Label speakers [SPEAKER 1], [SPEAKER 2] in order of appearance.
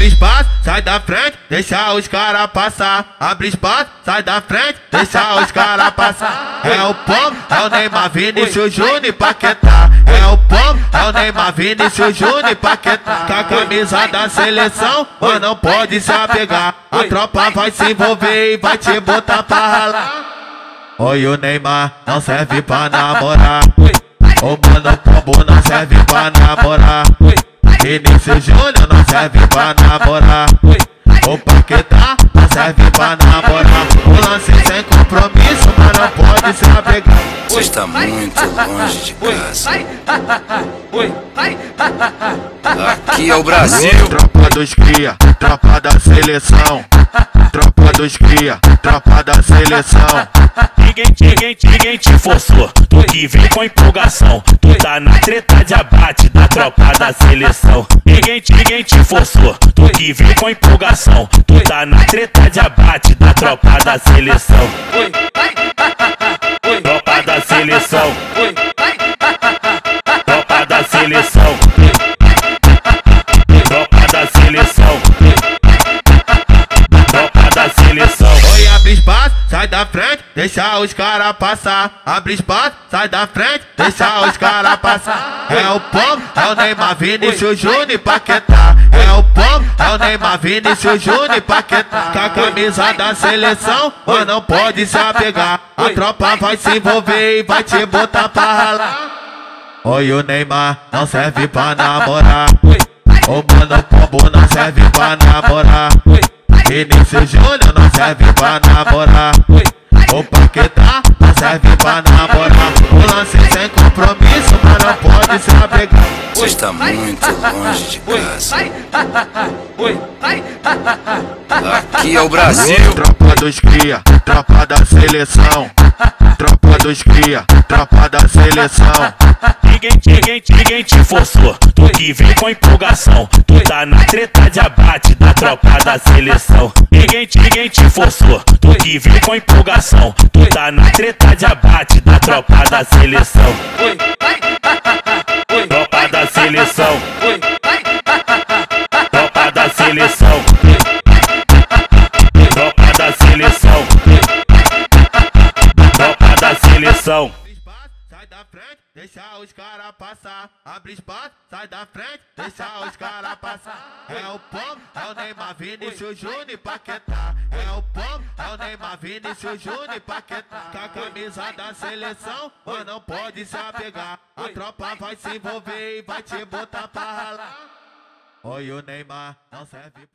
[SPEAKER 1] abre espaço, sai da frente, deixa os cara passar. Abre espaço, sai da frente, deixa os cara passar. É o pombo, é o Neymar, Vinícius Júnior e Paquetá. É o pombo, é o Neymar, Vinícius Júnior e Paquetá. Com a camisa da seleção, mas não pode se apegar. A tropa vai se envolver e vai te botar pra ralar. Oi, o Neymar não serve pra namorar. O mano pombo não serve pra namorar. Vinícius Júnior não serve pra namorar. O Paquetá não serve pra namorar. O lance sem compromisso, mas não pode se apegar.
[SPEAKER 2] Você está muito longe de casa. Aqui é o Brasil.
[SPEAKER 1] Tropa dos cria, tropa da seleção. Tropa dos cria, tropa da seleção.
[SPEAKER 3] Ninguém, ninguém, ninguém te forçou, tu que vem com empolgação. Tu tá na treta de abate da tropa da seleção. Ninguém, ninguém te forçou, tu que vem com empolgação. Tu tá na treta de abate da tropa da seleção. Tropa da seleção. Tropa da seleção. Tropa da seleção. Tropa da seleção.
[SPEAKER 1] Oi, abre espaço, sai da frente, deixa os cara passar. Abre espaço, sai da frente, deixa os cara passar. É o pombo, é o Neymar, Vinícius Júnior e Paquetá. É o pombo, é o Neymar, Vinícius Júnior e Paquetá. Com a camisa da seleção, mas não pode se apegar. A tropa vai se envolver e vai te botar pra ralar. Oi, o Neymar não serve pra namorar. O mano pombo não serve pra namorar. Vinícius Júnior não serve pra namorar. O Paquetá não serve pra namorar. O lance sem compromisso, mas não pode se apegar.
[SPEAKER 2] Você está muito longe de casa. Aqui é o Brasil.
[SPEAKER 1] Tropa dos cria, tropa da seleção. Tropa dos cria, tropa da seleção.
[SPEAKER 3] Ninguém, ninguém, ninguém te forçou, tu que vem com empolgação. Tu tá na treta de abate da tropa da seleção. Ninguém, ninguém te forçou, tu que vem com empolgação. Tu tá na treta de abate da tropa da seleção.
[SPEAKER 1] Da frente, deixa os cara passar. Abre espaço, sai da frente, deixa os cara passar. É o pombo, é o Neymar, Vinícius Júnior e Paquetá. É o pombo, é o Neymar, Vinícius Júnior e Paquetá. Com a camisa da seleção, mas não pode se apegar. A tropa vai se envolver e vai te botar pra ralar. Oi, o Neymar não serve pra...